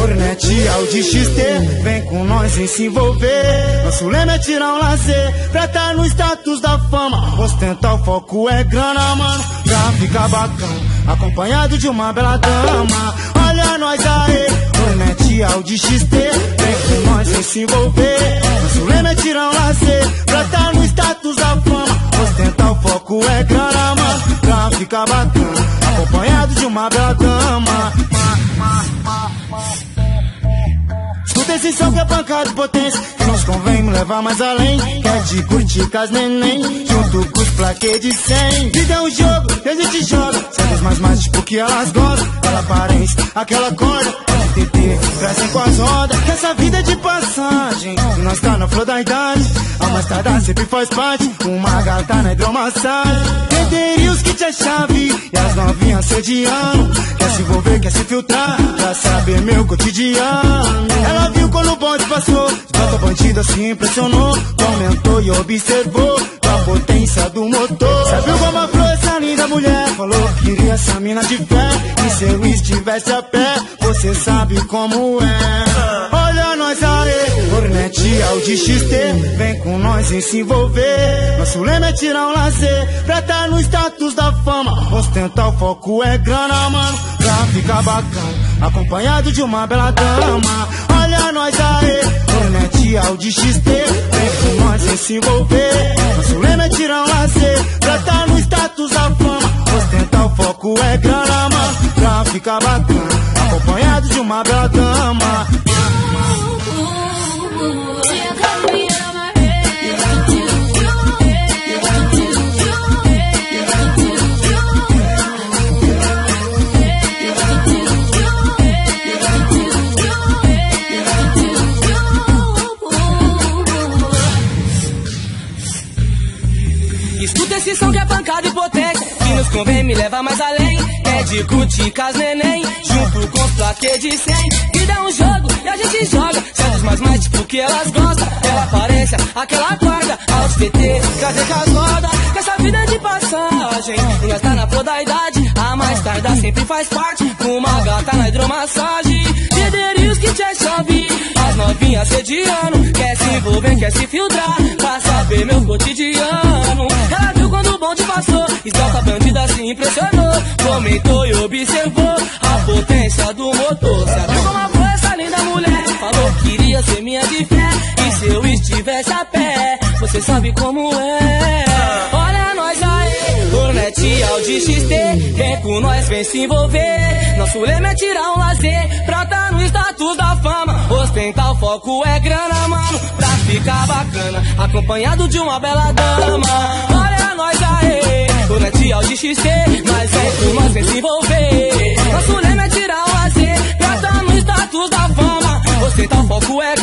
Hornet Audi XT, vem com nós em se envolver. Nosso lema é tirar um lazer, pra tá no status da fama. Ostentar o foco é grana, mano, pra ficar bacana. Acompanhado de uma bela dama. Olha nós aí, Hornet Audi XT, vem com nós em se envolver. Nosso lema é tirar um lazer, pra tá no status da fama. Ostentar o foco é grana, mano, pra ficar bacana. Acompanhado de uma bela dama. Esse som que é pancada potência Que nos convém me levar mais além. Quer de curtir com as neném Junto com os plaquês de 100 Vida é um jogo a gente joga Certas mais mais porque elas gostam. Aquela aparência, aquela corda TT, crescem com as rodas. Que essa vida é de passagem nós tá na flor da idade. A mais tardar sempre faz parte Uma gata na hidromassagem. Pederios que te é chave E as novinhas sediando Quer se envolver, quer se filtrar Pra saber meu cotidiano. Ela bandida se impressionou Comentou e observou A potência do motor. Sabe como a essa linda mulher? Falou que queria essa mina de fé E se eu estivesse a pé Você sabe como é. Olha nós aí Hornet Audi XT Vem com nós em se envolver. Nosso lema é tirar um lazer Pra tá no status da fama. Ostentar o foco é grana, mano Pra ficar bacana Acompanhado de uma bela dama. Olha nós aí. Hornet Audi XT Vem nós em se envolver. Nosso lema é tirar um lazer Pra tá no status da fama Ostentar o foco é grana, mano. Pra ficar bacana. Acompanhado de uma bela dama Escuta esse som que é pancada e potência Que nos convém me leva mais além. É de curtir com as neném. Junto com os plaquê de 100 Vida é um jogo e a gente joga. Certos mais mais tipo que elas gostam. Aquela aparência, aquela corda Aos TT, trazer com as rodas Que essa vida é de passagem. Nós tá na flor da idade. A mais tarda sempre faz parte. Com uma gata na hidromassagem. Pederios que te chove As novinhas sediando Quer se envolver, quer se filtrar Pra saber meu cotidiano. Ela viu quando o bonde passou a bandida se impressionou. Comentou e observou A potência do motor. Sabe como foi essa linda mulher Falou que queria ser minha de fé. E se eu estivesse a pé Você sabe como é. Olha nós aí Hornet Audi XT Vem com nós, vem se envolver. Nosso lema é tirar um lazer Pra tá no status da fama Ostentar o foco é grana, mano Pra ficar bacana Acompanhado de uma bela dama. Olha nós aí Hornet Audi XT Mas vem com nós, vem se envolver. Nosso lema é tirar um lazer tá no status da fama. Ostentar o foco é